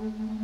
Mm-hmm.